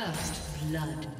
First blood.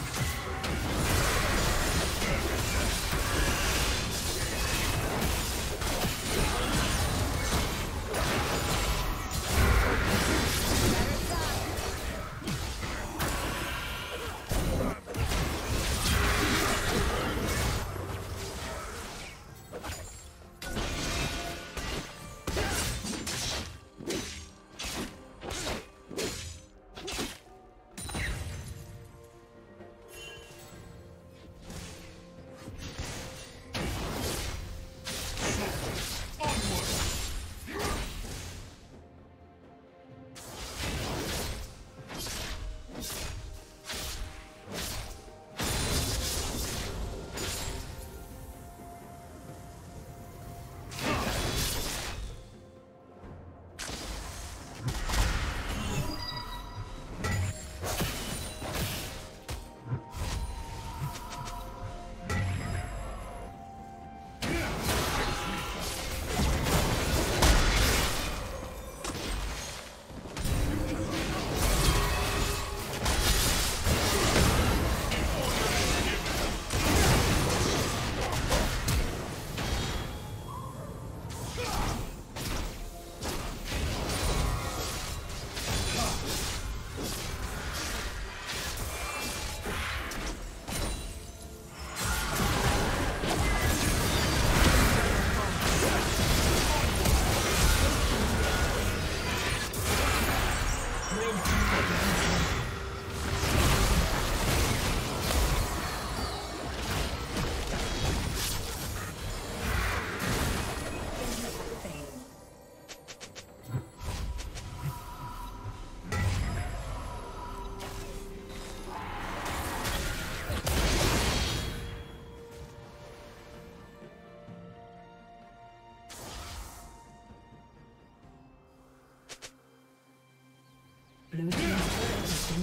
Turret has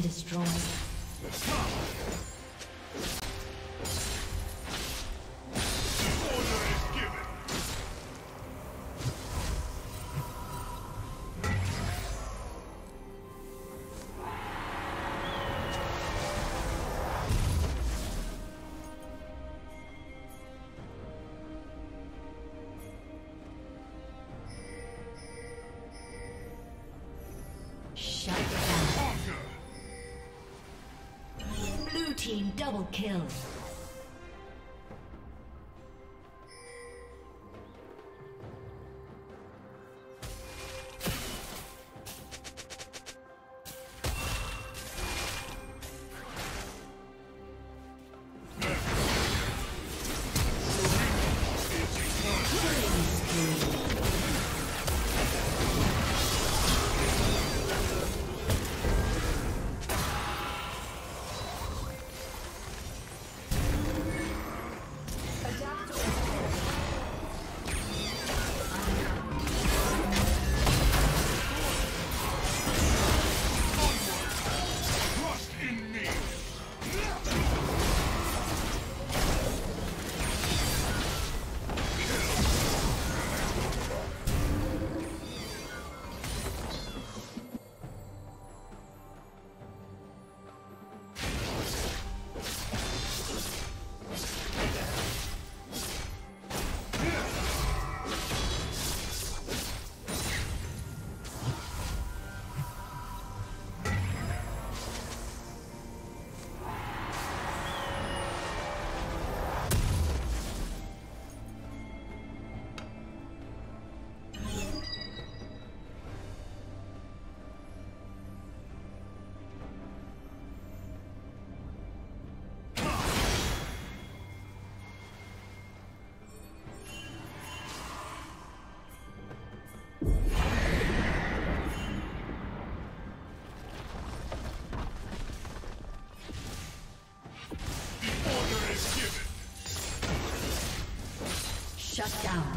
been destroyed. Team double kill. Shut down.